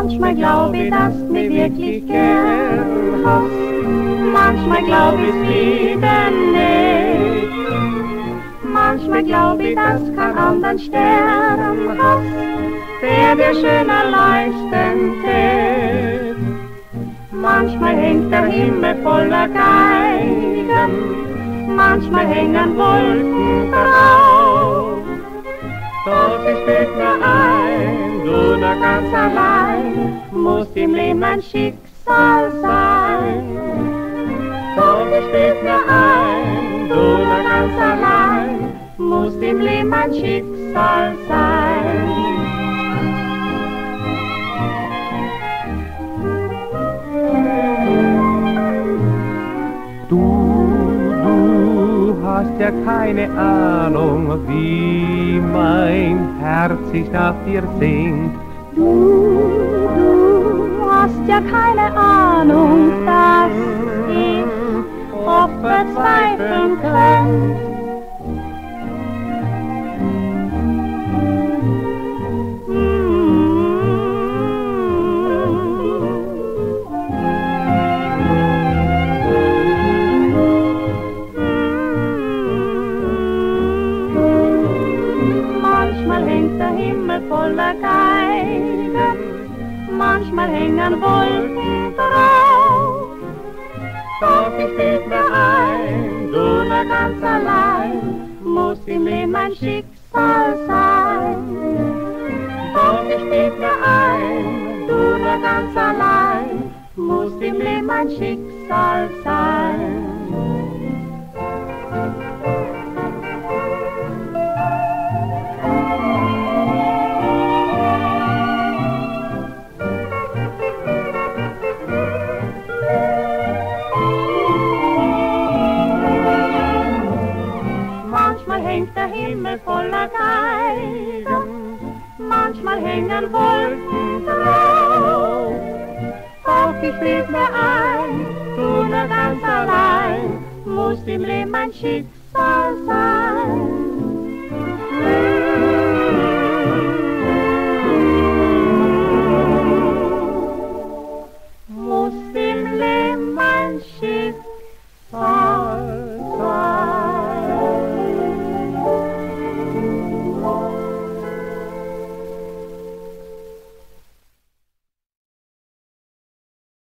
Manchmal glaub ich, dass du mich wirklich gern hast. Manchmal glaub ich wieder nicht. Manchmal glaub ich, dass kein anderen Stern hast, der dir schöner leuchten tät. Manchmal hängt der Himmel voller Geigen, manchmal hängen Wolken drauf. Doch ich bild mir ein, du da ganz allein, musst im Leben ein Schicksal sein. Doch ich bild mir ein, du da ganz allein, musst im Leben ein Schicksal sein. Du, du hast ja keine Ahnung, wie mein Herz sich nach dir singt. Du, ja keine Ahnung, dass ich oft verzweifeln kann. Der Himmel voller Geigen, manchmal hängen Wolken drauf. Doch ich bild mir ein, du nur ganz allein, musst im Leben ein Schicksal sein. Doch ich bild mir ein, du nur ganz allein, musst im Leben ein Schicksal sein. Hängt der Himmel voller Geigen, manchmal hängen Wolken drauf. Doch ich bild mir ein, du nur ganz allein, musst im Leben ein Schicksal sein.